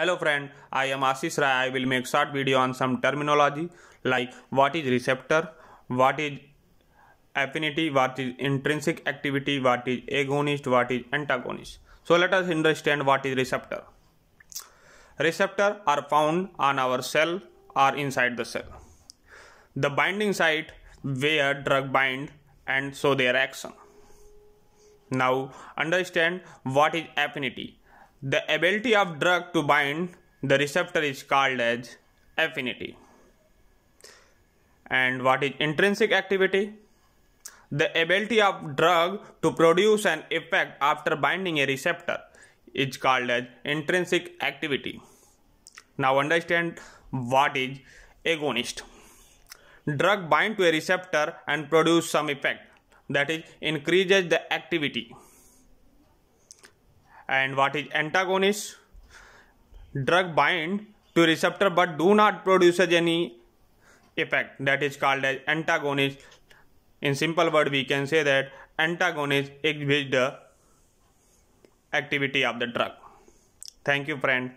Hello friend, I am Ashish Rai. I will make short video on some terminology like what is receptor, what is affinity, what is intrinsic activity, what is agonist, what is antagonist. So let us understand what is receptor. Receptor are found on our cell or inside the cell. The binding site where drug bind and so their action. Now understand what is affinity. The ability of drug to bind the receptor is called as affinity. And what is intrinsic activity? The ability of drug to produce an effect after binding a receptor is called as intrinsic activity. Now understand what is agonist. Drug bind to a receptor and produce some effect that is increases the activity and what is antagonist? Drug bind to receptor but do not produce any effect. That is called as antagonist. In simple word we can say that antagonist exhibits the activity of the drug. Thank you friend